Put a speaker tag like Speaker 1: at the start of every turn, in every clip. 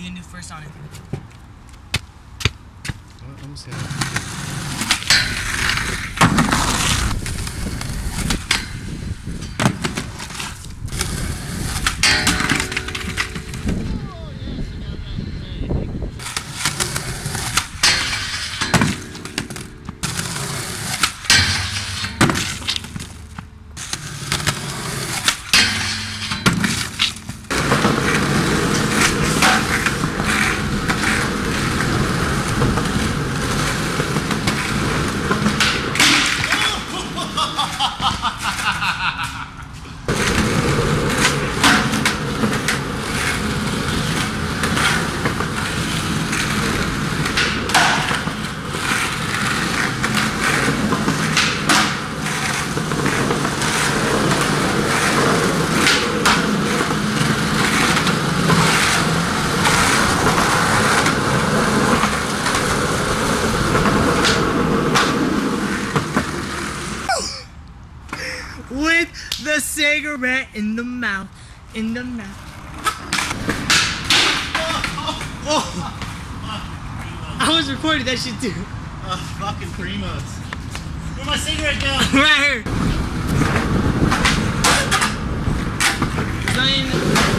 Speaker 1: you gonna do first on it?
Speaker 2: I'm just gonna.
Speaker 1: With the cigarette in the mouth, in the mouth. Oh. I was recording that shit too.
Speaker 3: Uh, fucking primos. Where my cigarette go?
Speaker 1: right here. Zion.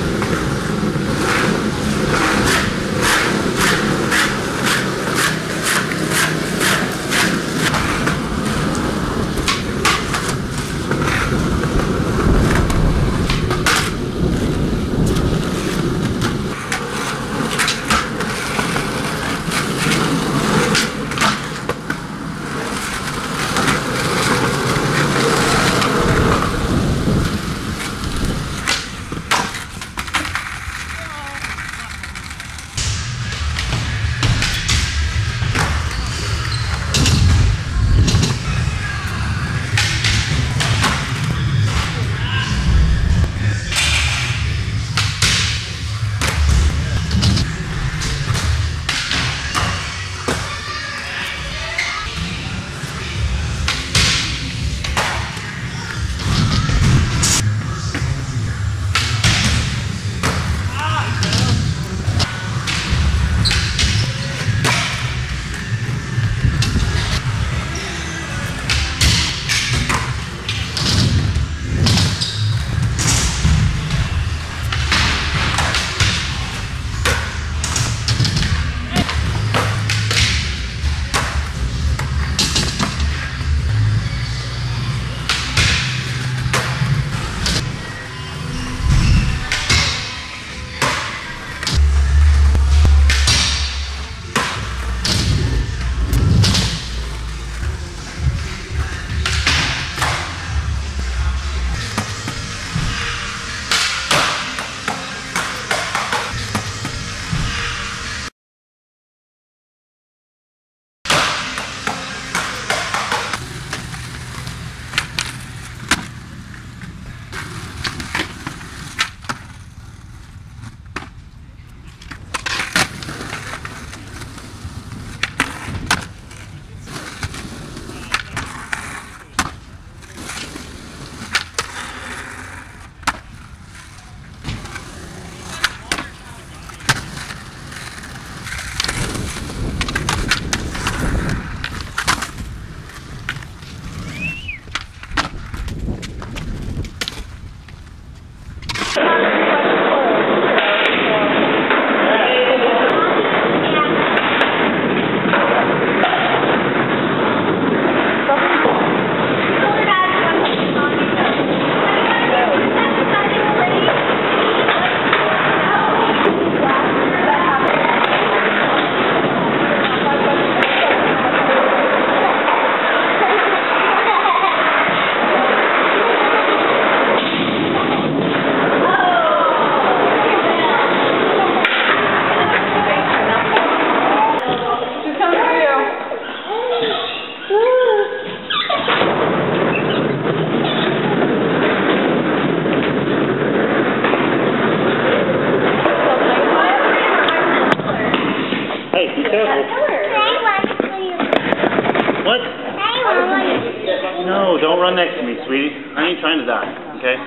Speaker 3: Don't run next to me, sweetie. I ain't trying to die, okay?